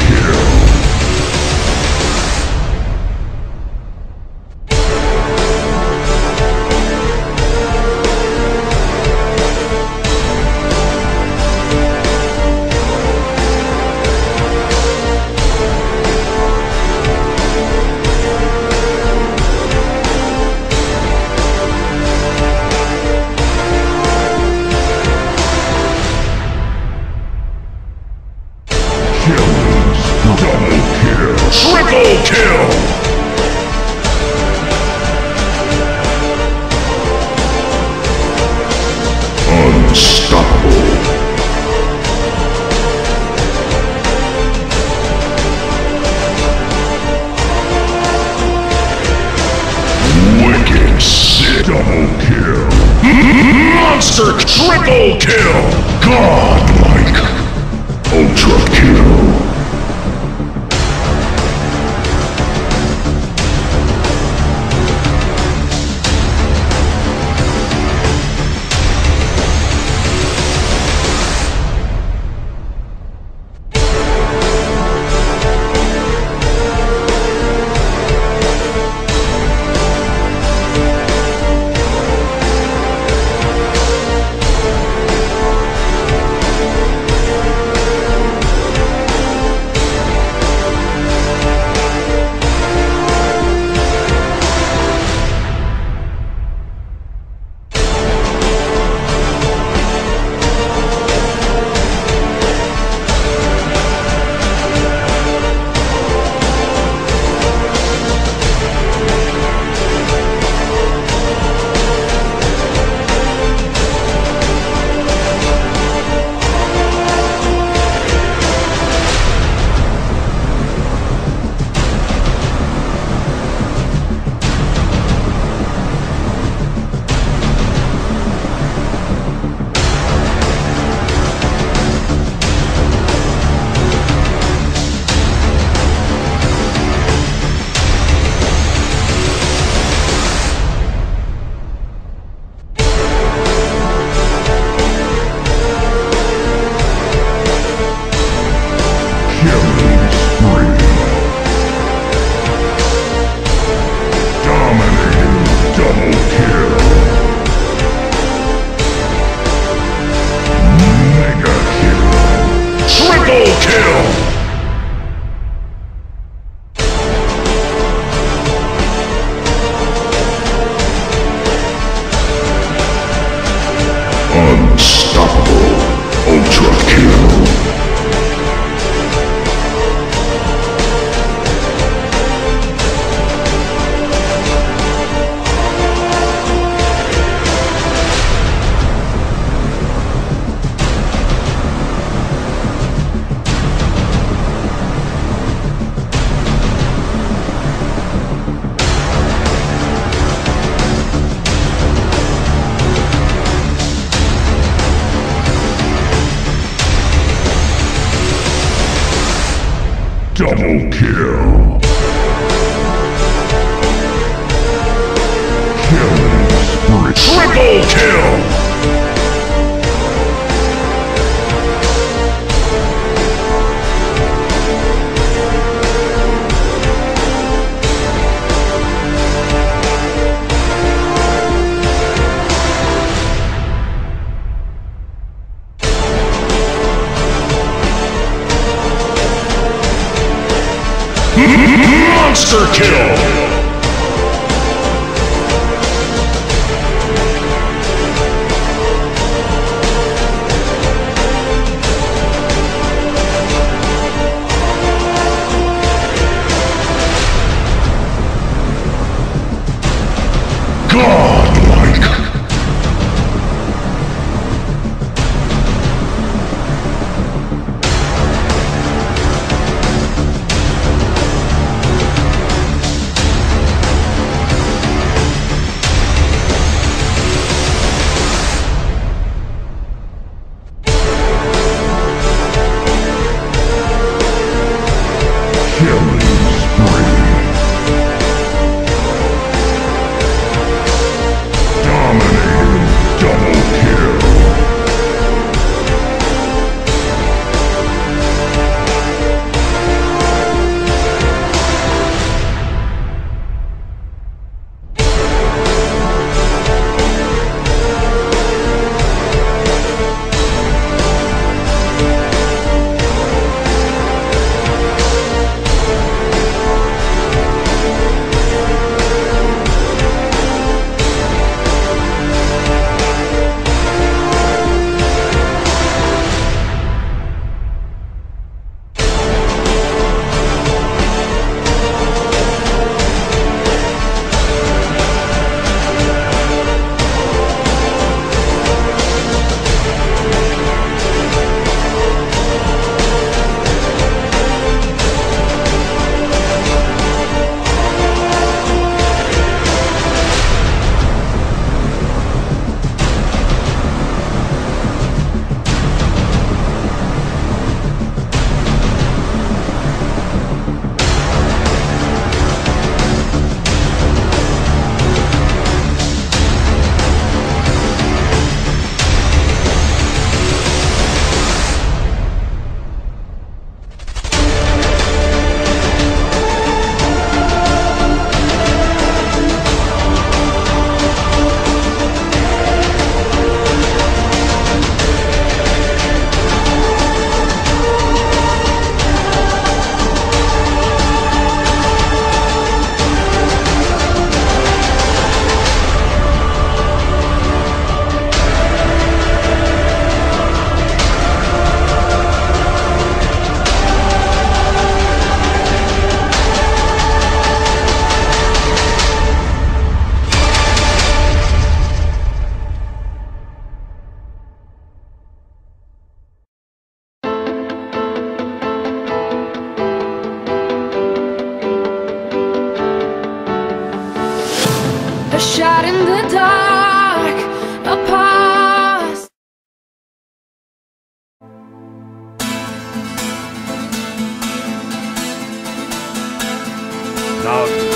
kill. Shh. Double kill. Killing spree. Triple kill! Monster kill! Now